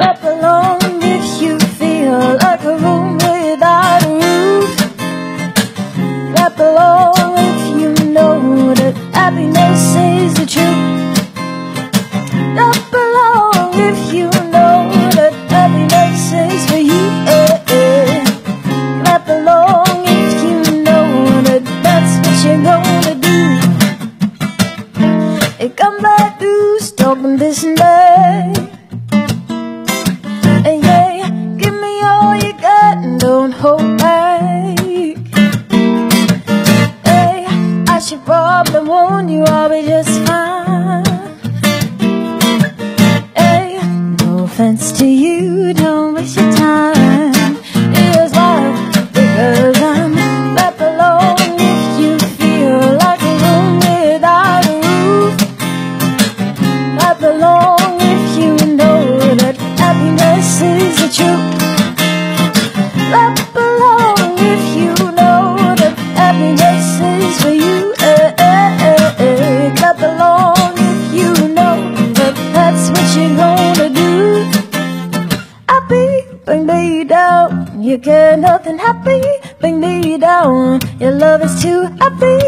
Clap along if you feel like a room without a roof. Clap along if you know that happiness is the truth. Clap along if you know that happiness is for you. Clap along if you know that that's what you're gonna do. It come back loose, talking this that. Should probably warn you, I'll be just fine. Hey, no offense to you, don't waste your time. Here's why, because I'm left alone if you feel like a room without a roof. Clap along if you know that happiness is the truth. Clap along if you know that happiness is for you. You're gonna do. Happy, bring me down. You get nothing happy, bring me down. Your love is too happy,